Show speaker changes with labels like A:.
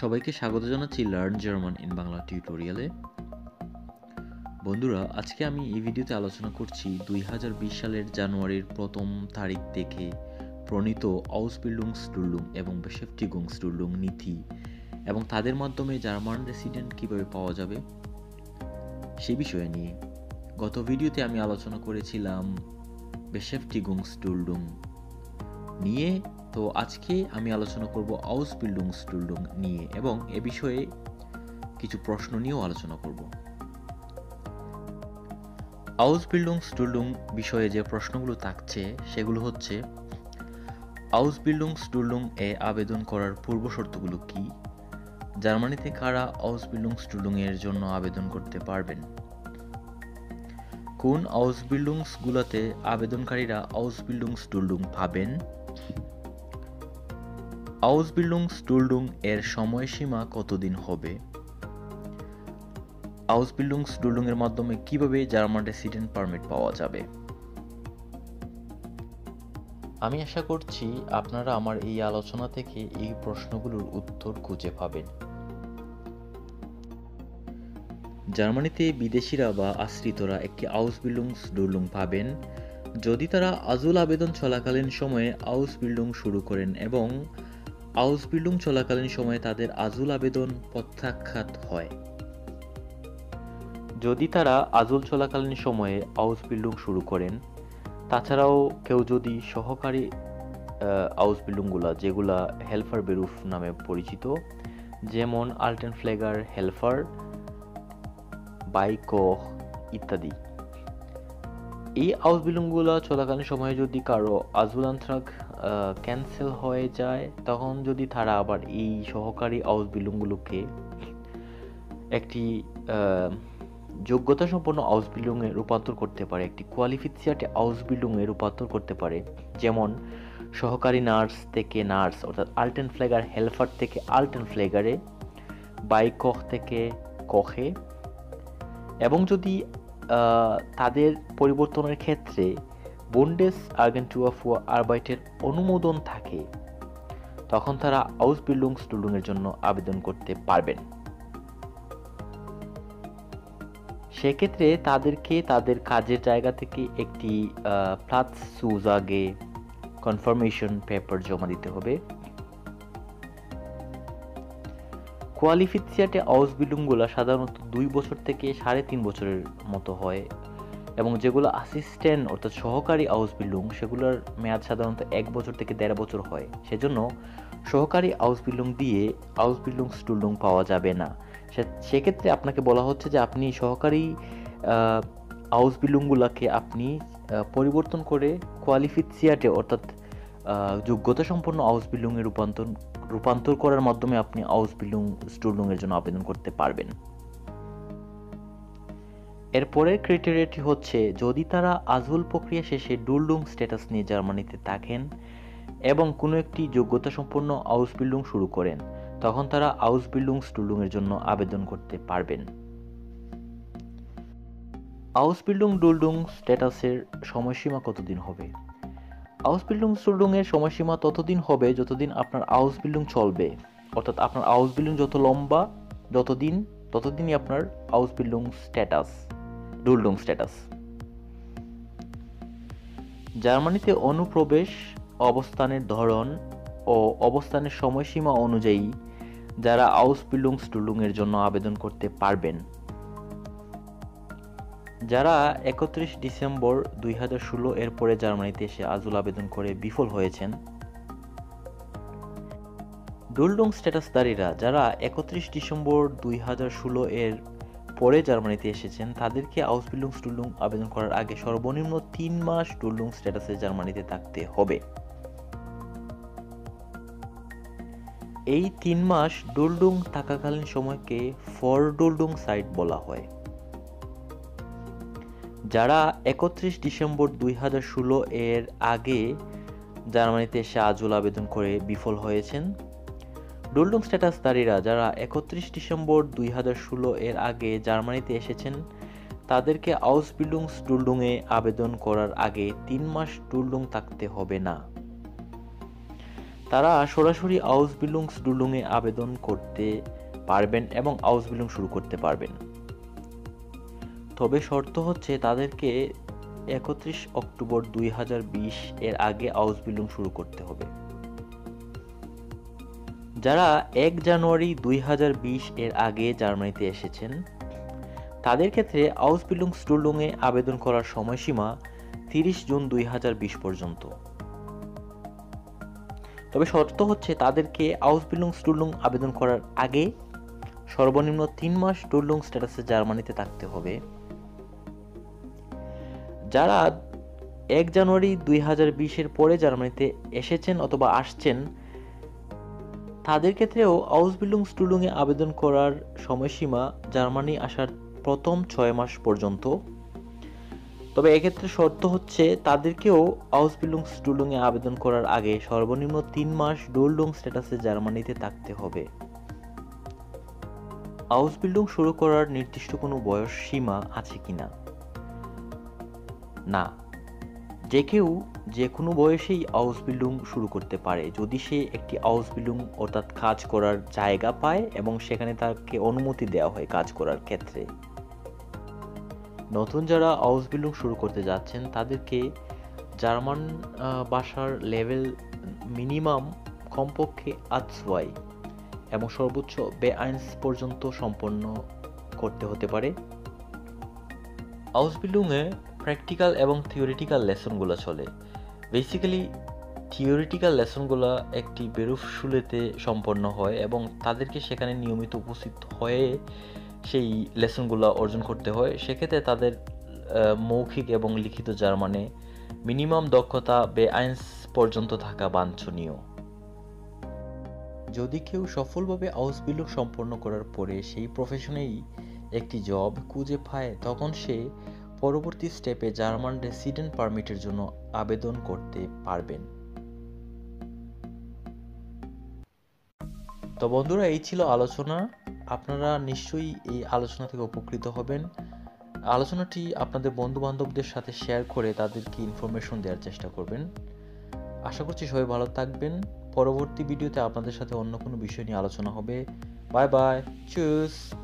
A: সবাইকে স্বাগত জানাচ্ছি লার্ন জার্মান ইন বাংলা টিউটোরিয়ালে বন্ধুরা, আজকে আমি এই ভিডিওতে আলোচনা করছি দুই হাজার বিশ সালের জানুয়ারির প্রথম তারিখ থেকে প্রণীত আউসবিল্ডুং স্টুল্ডুং এবং বেশেফটিগুং স্টুল্ডুং নীতি এবং তাদের মাধ্যমে জার্মান রেসিডেন্ট কীভাবে পাওয়া যাবে সে বিষয়ে নিয়ে। গত ভিডিওতে আমি আলোচনা করেছিলাম বেশেফটিগুং স্টুল্ডুং নিয়ে। তো আজকে আমি আলোচনা করব আউস বিল্ডুং স্টুল্ডুং নিয়ে এবং এ বিষয়ে কিছু প্রশ্ন নিয়েও আলোচনা করব। আউস বিল্ডুং স্টুল্ডুং বিষয়ে যে প্রশ্নগুলো থাকছে, সেগুলো হচ্ছে আউস বিল্ডুং স্টুল্ডুং এ আবেদন করার পূর্ব শর্তগুলো কি? জার্মানিতে কারা আউস বিল্ডুং স্টুল্ডুং এর জন্য আবেদন করতে পারবেন? কোন আউস বিল্ডুংসগুলোতে আবেদনকারীরা আউস বিল্ডুং স্টুল্ডুং পাবেন আউসবিল্ডুং স্টুলডুং এর সময়সীমা কতদিন হবে? আউসবিল্ডুং স্টুলডুং এর মাধ্যমে কীভাবে জার্মান রেসিডেন্ট পারমিট পাওয়া যাবে? আমি আশা করছি আপনারা আমার এই আলোচনা থেকে এই প্রশ্নগুলোর উত্তর খুঁজে পাবেন। জার্মানিতে বিদেশিরা বা আশ্রিতরা একটি আউসবিল্ডুং স্টুলডুং পাবেন। যদি তারা আজুল আবেদন চলাকালীন সময়ে আউস বিল্ডুং শুরু করেন এবং আউস বিল্ডুং চলাকালীন সময়ে তাদের আজুল আবেদন প্রত্যাখ্যাত হয়। যদি তারা আজুল চলাকালীন সময়ে আউস বিল্ডুং শুরু করেন, তাছাড়াও কেউ যদি সহকারী আউস বিল্ডুংগুলা, যেগুলা হেলফার বেরুফ নামে পরিচিত, যেমন আল্টেন ফ্লেগার, হেলফার বাইক ইত্যাদি। এই আউস বিলুমগুলো চলাকালীন সময়ে যদি কারও আজুল আন্ত্রাক ক্যান্সেল হয়ে যায়, তখন যদি তারা আবার এই সহকারী আউস বিলুমগুলোকে একটি যোগ্যতা সম্পন্ন আউস বিলুংয়ে রূপান্তর করতে পারে, একটি কোয়ালিফিসিয়াটে আউস বিলুংয়ে রূপান্তর করতে পারে, যেমন সহকারী নার্স থেকে নার্স, অর্থাৎ আল্টেন ফ্লেগার, হেলফার থেকে আল্টেন ফ্লেগারে বাইকখ থেকে কখে এবং যদি তাদের পরিবর্তনের ক্ষেত্রে বন্ডেস আর্গেন্টুয়া ফুয়া আরবাইটের অনুমোদন থাকে, তখন তারা আউস বিল্ডুং স্টুলুংয়ের জন্য আবেদন করতে পারবেন। সেক্ষেত্রে তাদেরকে তাদের কাজের জায়গা থেকে একটি প্লাস সুজাগে কনফার্মেশন পেপার জমা দিতে হবে। কোয়ালিফিসিয়াটে আউস বিল্ডিংগুলো সাধারণত দুই বছর থেকে সাড়ে তিন বছরের মতো হয় এবং যেগুলো আসিস্ট্যান্ট অর্থাৎ সহকারী আউস বিল্ডিং সেগুলোর মেয়াদ সাধারণত এক বছর থেকে দেড় বছর হয়। সেজন্য সহকারী আউস বিল্ডিং দিয়ে আউস বিল্ডিং স্টুলডুং পাওয়া যাবে না। সেক্ষেত্রে আপনাকে বলা হচ্ছে যে আপনি সহকারী আউস বিল্ডিংগুলোকে আপনি পরিবর্তন করে কোয়ালিফিসিয়াটে অর্থাৎ যোগ্যতা সম্পন্ন আউস বিল্ডিংয়ে রূপান্তর রূপান্তর করার মাধ্যমে আপনি আউস বিল্ডিং স্টুলডুং এর জন্য আবেদন করতে পারবেন। এরপরের ক্রাইটেরিয়াটি হচ্ছে, যদি তারা আজুল প্রক্রিয়া শেষে ডুলডুং স্ট্যাটাস নিয়ে জার্মানিতে থাকেন এবং কোনো একটি যোগ্যতা সম্পন্ন আউস বিল্ডিং শুরু করেন, তখন তারা আউস বিল্ডিং স্টুলডুং এর জন্য আবেদন করতে পারবেন। আউস বিল্ডিং ডুলডুং স্ট্যাটাসের সময়সীমা কতদিন হবে? আউস বিল্ডিং স্টুলডুং এর সময়সীমা ততদিন হবে যতদিন আপনার আউস বিল্ডিং চলবে। অর্থাৎ আপনার আউস বিল্ডিং যত লম্বা, যতদিন, ততদিনই আপনার আউস বিল্ডিং স্ট্যাটাস ডুলডুং স্ট্যাটাস। জার্মানিতে অনুপ্রবেশ অবস্থানের ধরন ও অবস্থানের সময়সীমা অনুযায়ী যারা আউস বিল্ডিং স্টুলডুং এর জন্য আবেদন করতে পারবেন যারা একত্রিশ ডিসেম্বর দুই হাজার ষোলো এর পরে জার্মানিতে এসে আজুল আবেদন করে বিফল হয়েছেন ডুলডুং স্ট্যাটাসদারীরা যারা একত্রিশ ডিসেম্বর দুই হাজার ষোলো এর পরে জার্মানিতে এসেছেন, তাদেরকে আউস বিল্ডুং স্টুলডুং আবেদন করার আগে সর্বনিম্ন তিন মাস ডুলডুং স্ট্যাটাসে জার্মানিতে থাকতে হবে। এই তিন মাস ডুলডুং থাকাকালীন সময়কে ফর ডুলডুং সাইট বলা হয়। যারা একত্রিশ ডিসেম্বর দুই হাজার ষোলো এর আগে জার্মানিতে এসে আজুল আবেদন করে বিফল হয়েছেন, ডুলডুং স্ট্যাটাসধারীরা যারা একত্রিশ ডিসেম্বর দুই হাজার ষোলো এর আগে জার্মানিতে এসেছেন, তাদেরকে আউস বিল্ডুং ডুলডুংয়ে আবেদন করার আগে তিন মাস ডুলডুং থাকতে হবে না। তারা সরাসরি আউসবিলুংস ডুলুংয়ে আবেদন করতে পারবেন এবং আউসবিলুং শুরু করতে পারবেন। তবে শর্ত হচ্ছে তাদেরকে একত্রিশ অক্টোবর দুই হাজার বিশ এর আগে আউসবিলুং শুরু করতে হবে। যারা এক জানুয়ারি দুই হাজার বিশ এর আগে জার্মানিতে এসেছেন, তাদের ক্ষেত্রে আউসবিলুং স্টুলুংয়ে আবেদন করার সময়সীমা তিরিশ জুন দুই হাজার বিশ পর্যন্ত। তবে শর্ত হচ্ছে তাদেরকে আউসবিলুং স্টুলুং আবেদন করার আগে সর্বনিম্ন তিন মাস টুলুং স্ট্যাটাসে জার্মানিতে থাকতে হবে। যারা এক জানুয়ারি দুই হাজার বিশের পরে জার্মানিতে এসেছেন অথবা আসছেন, তাদের ক্ষেত্রেও আউসবিলুং স্টুলুংয়ে আবেদন করার সময়সীমা জার্মানি আসার প্রথম ছয় মাস পর্যন্ত। তবে এক্ষেত্রে শর্ত হচ্ছে তাদেরকেও আউসবিলুং স্টুলুংয়ে আবেদন করার আগে সর্বনিম্ন তিন মাস ডোলডুং স্ট্যাটাসে জার্মানিতে থাকতে হবে। আউসবিল্ডিং শুরু করার নির্দিষ্ট কোনো বয়স সীমা আছে কিনা? না। যে কেউ যে কোনো বয়সেই আউসবিল্ডিং শুরু করতে পারে। যদি সে একটি আউসবিল্ডিং অর্থাৎ কাজ করার জায়গা পায় এবং সেখানে তাকে অনুমতি দেওয়া হয় কাজ করার ক্ষেত্রে। নতুন যারা আউসবিল্ডিং শুরু করতে যাচ্ছেন, তাদেরকে জার্মান ভাষার লেভেল মিনিমাম কমপক্ষে আটসওয়াই এবং সর্বোচ্চ বে আইনস পর্যন্ত সম্পন্ন করতে হতে পারে। আউসবিল্ডিংয়ে প্র্যাকটিক্যাল এবং থিওরিটিক্যাল লেসনগুলো চলে। বেসিক্যালি থিওরিটিক্যাল লেসনগুলো একটি বেরুফশুলেতে সম্পন্ন হয় এবং তাদেরকে সেখানে নিয়মিত উপস্থিত হয়ে সেই লেসনগুলো অর্জন করতে হয়। সেক্ষেত্রে তাদের মৌখিক এবং লিখিত জার্মানে মিনিমাম দক্ষতা বে আইনস পর্যন্ত থাকা বাঞ্ছনীয়। যদি কেউ সফলভাবে আউসবিল্ডিং সম্পন্ন করার পরে সেই প্রফেশনেই একটি জব খুঁজে পায়, তখন সে পরবর্তী স্টেপে জার্মান রেসিডেন্ট পারমিটের জন্য আবেদন করতে পারবেন। তো বন্ধুরা, এই ছিল আলোচনা। আপনারা নিশ্চয়ই এই আলোচনা থেকে উপকৃত হবেন। আলোচনাটি আপনাদের বন্ধু বান্ধবদের সাথে শেয়ার করে তাদেরকে ইনফরমেশন দেওয়ার চেষ্টা করবেন। আশা করছি সবাই ভালো থাকবেন। পরবর্তী ভিডিওতে আপনাদের সাথে অন্য কোনো বিষয় নিয়ে আলোচনা হবে। Bye bye choose